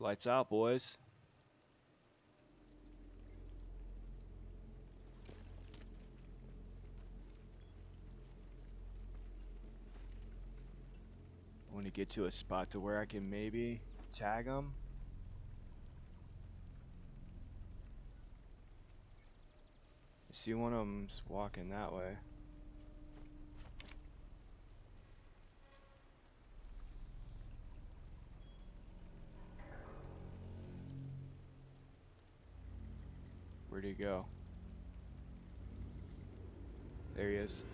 Lights out, boys. I want to get to a spot to where I can maybe tag them. I see one of them's walking that way. Where'd he go? There he is.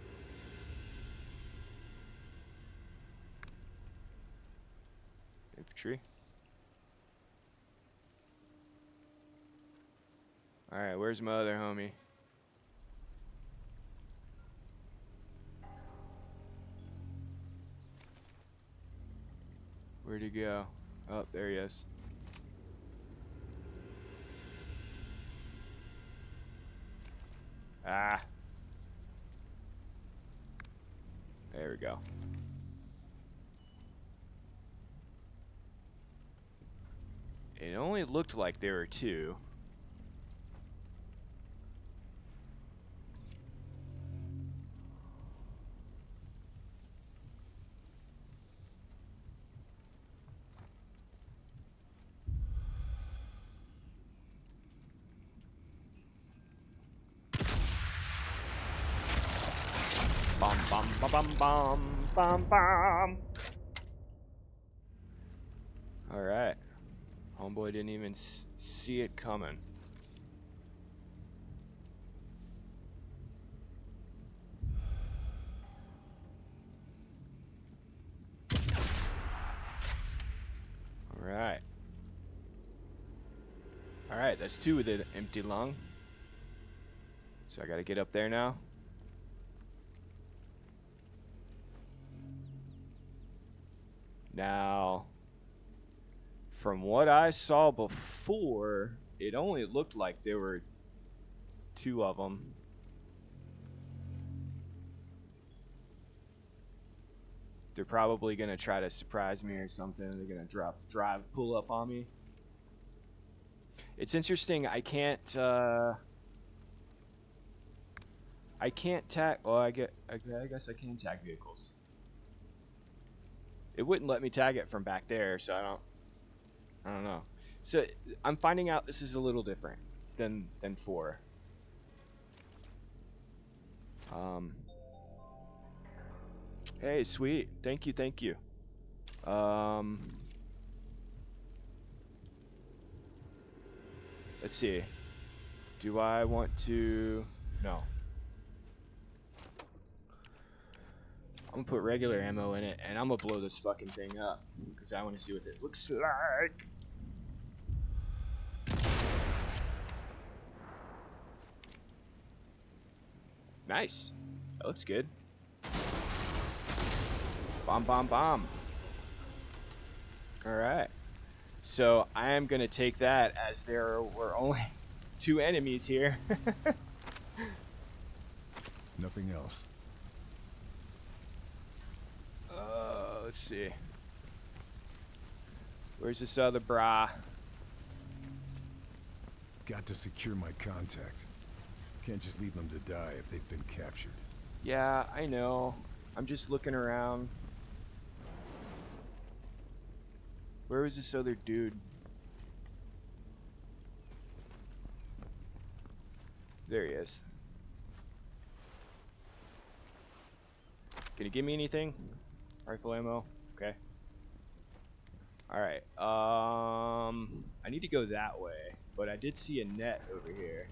Infantry. Alright, where's my other homie? Where'd he go? Oh, there he is. Ah. There we go. It only looked like there were two. Bum bum bum bum bum bum. All right. Homeboy didn't even see it coming. All right. All right, that's two with an empty lung. So I got to get up there now. Now, from what I saw before, it only looked like there were two of them. They're probably gonna try to surprise me or something. They're gonna drop, drive, pull up on me. It's interesting. I can't. Uh, I can't tag. Well, I get. I guess I can tag vehicles. It wouldn't let me tag it from back there, so I don't. I don't know. So I'm finding out this is a little different than than four. Um. Hey, sweet. Thank you, thank you. Um. Let's see. Do I want to? No. I'm gonna put regular ammo in it, and I'm gonna blow this fucking thing up because I want to see what it looks like. Nice. That looks good. Bomb, bomb, bomb. Alright. So I am to take that as there were only two enemies here. Nothing else. Uh, let's see. Where's this other bra? Got to secure my contact. Can't just leave them to die if they've been captured. Yeah, I know. I'm just looking around. Where was this other dude? There he is. Can you give me anything? Rifle ammo? Okay. Alright, um... I need to go that way, but I did see a net over here.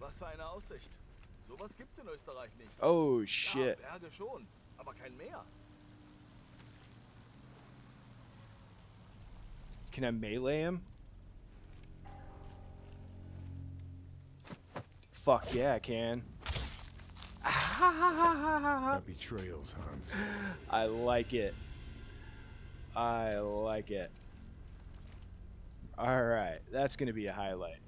Was für eine Aussicht. Sowas gibt's in Österreich nicht. Oh, Ja, shit. Berge schon, aber kein Meer. Can I melee him? Fuck yeah, I can. Not betrayals, Hans. I like it. I like it. Alright, that's gonna be a highlight.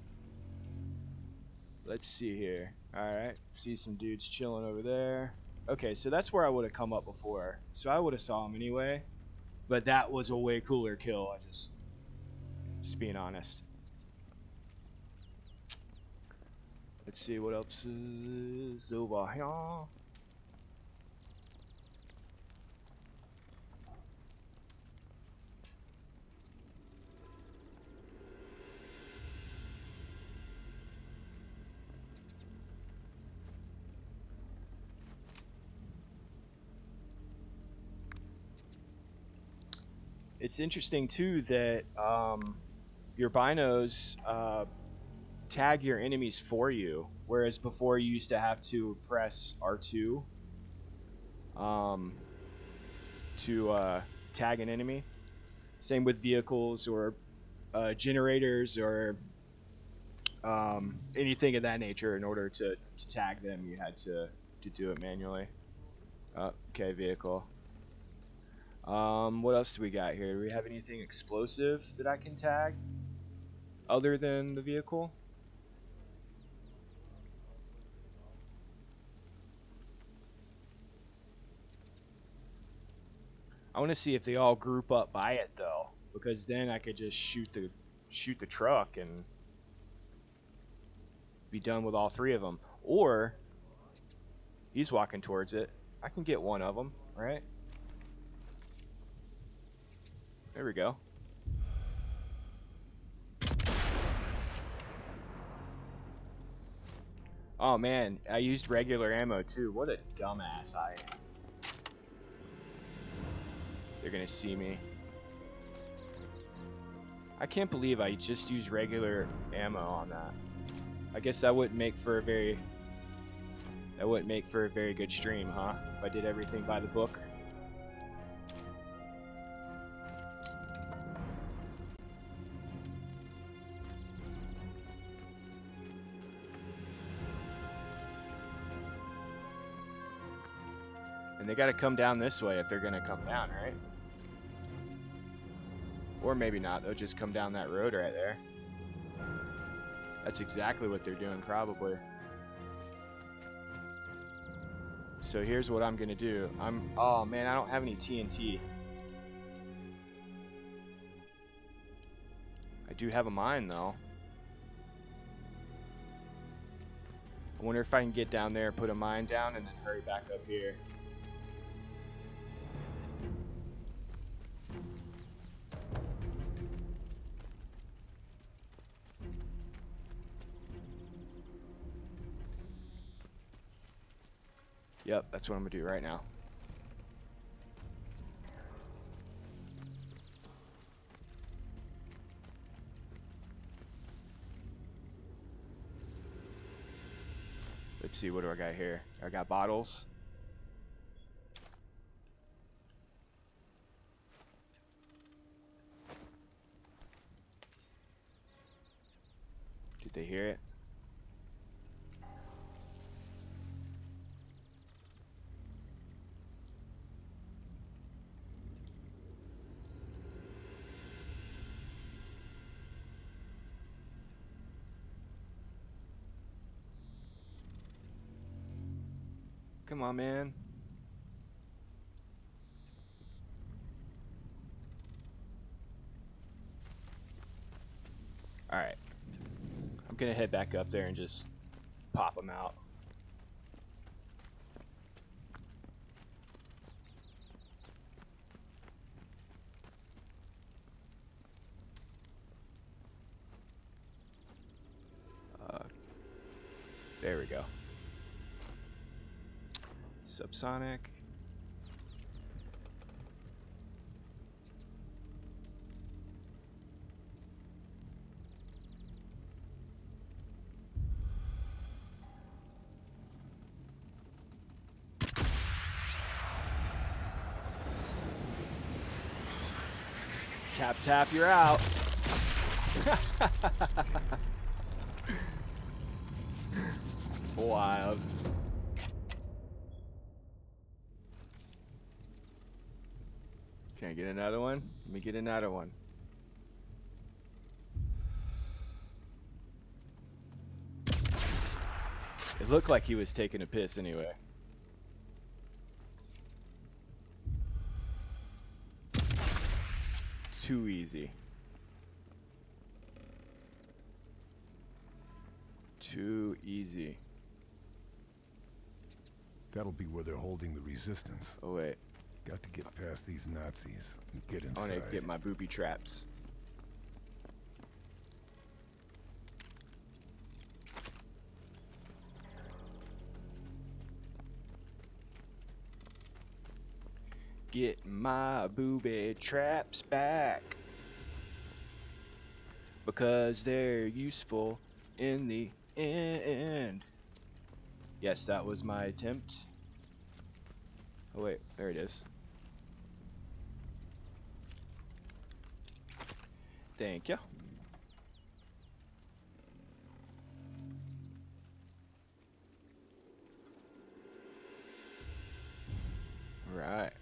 Let's see here. Alright, see some dudes chilling over there. Okay, so that's where I would have come up before. So I would have saw him anyway. But that was a way cooler kill. I just, just being honest. Let's see what else is over here. It's interesting too that um, your binos uh, tag your enemies for you, whereas before you used to have to press R2 um, to uh, tag an enemy. Same with vehicles or uh, generators or um, anything of that nature. In order to, to tag them, you had to, to do it manually. Uh, okay, vehicle. Um, what else do we got here? Do we have anything explosive that I can tag other than the vehicle? I want to see if they all group up by it though, because then I could just shoot the shoot the truck and be done with all three of them. Or he's walking towards it. I can get one of them, right? There we go. Oh man, I used regular ammo too. What a dumbass I am. They're gonna see me. I can't believe I just used regular ammo on that. I guess that wouldn't make for a very that wouldn't make for a very good stream, huh? If I did everything by the book. And they gotta come down this way if they're gonna come down, right? Or maybe not, they'll just come down that road right there. That's exactly what they're doing, probably. So here's what I'm gonna do. I'm, oh man, I don't have any TNT. I do have a mine though. I wonder if I can get down there, put a mine down, and then hurry back up here. Yep, that's what I'm gonna do right now. Let's see, what do I got here? I got bottles. Did they hear it? Come on, man. Alright. I'm gonna head back up there and just pop them out. Uh, there we go. Subsonic. Tap tap, you're out. Wild. Can I get another one? Let me get another one. It looked like he was taking a piss anyway. Too easy. Too easy. That'll be where they're holding the resistance. Oh wait, Got to get past these Nazis and get I inside. want to get my booby traps. Get my booby traps back. Because they're useful in the end. Yes, that was my attempt. Oh wait, there it is. Thank you. Right.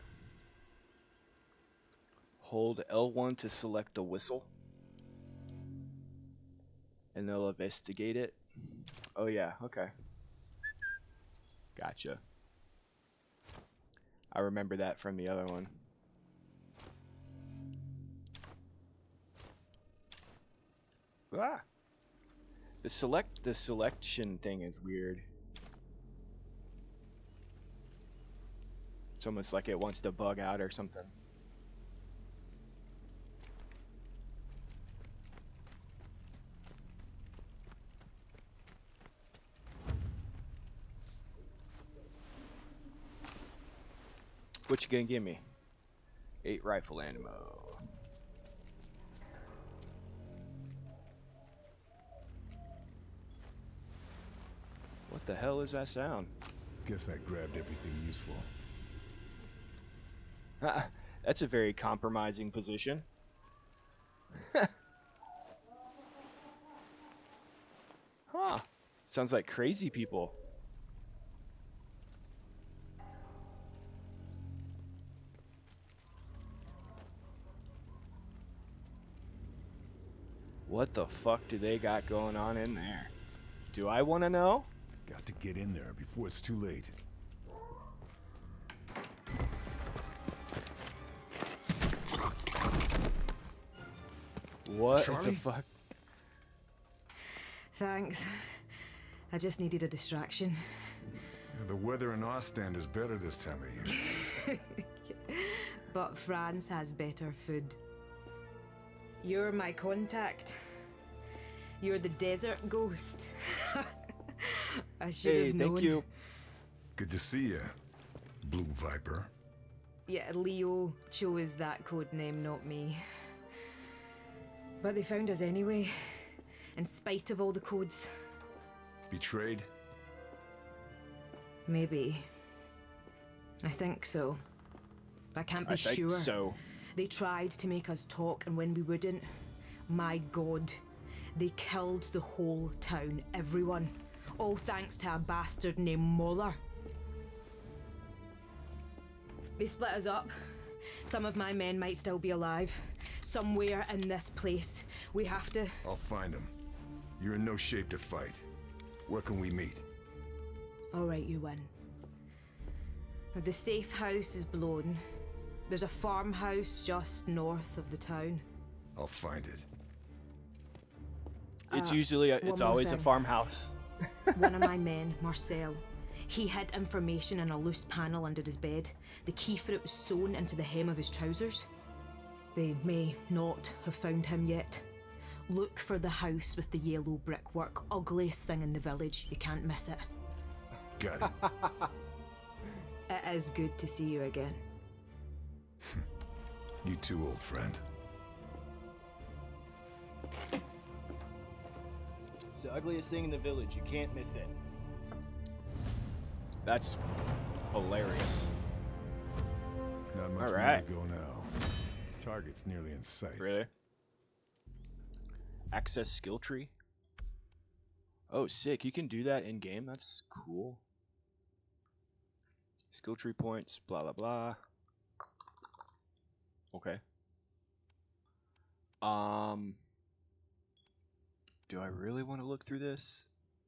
Hold L1 to select the whistle. And they'll investigate it. Oh yeah, okay. Gotcha. I remember that from the other one. Ah. The select the selection thing is weird. It's almost like it wants to bug out or something. What you gonna give me? Eight rifle ammo. The hell is that sound? Guess I grabbed everything useful. Ah, that's a very compromising position. huh. Sounds like crazy people. What the fuck do they got going on in there? Do I want to know? Got to get in there before it's too late. What Charlie? the fuck? Thanks. I just needed a distraction. Yeah, The weather in Ostend is better this time of year. But France has better food. You're my contact. You're the desert ghost. I should Hey, have known. thank you. Good to see you, Blue Viper. Yeah, Leo chose that code name, not me. But they found us anyway, in spite of all the codes. Betrayed? Maybe. I think so. But I can't be I think sure. so. They tried to make us talk, and when we wouldn't, my god, they killed the whole town, everyone. All thanks to a bastard named Moller. They split us up. Some of my men might still be alive. Somewhere in this place. We have to. I'll find them. You're in no shape to fight. Where can we meet? Alright, you win. The safe house is blown. There's a farmhouse just north of the town. I'll find it. It's Uh, usually a, it's more always a farmhouse. One of my men, Marcel, he hid information in a loose panel under his bed. The key for it was sewn into the hem of his trousers. They may not have found him yet. Look for the house with the yellow brickwork. Ugliest thing in the village. You can't miss it. Got it. It is good to see you again. you too, old friend. The ugliest thing in the village. You can't miss it. That's hilarious. Not much Alright. to go now. Target's nearly in sight. Really? Access skill tree? Oh, sick. You can do that in game. That's cool. Skill tree points, blah, blah, blah. Okay. Um. Do I really want to look through this?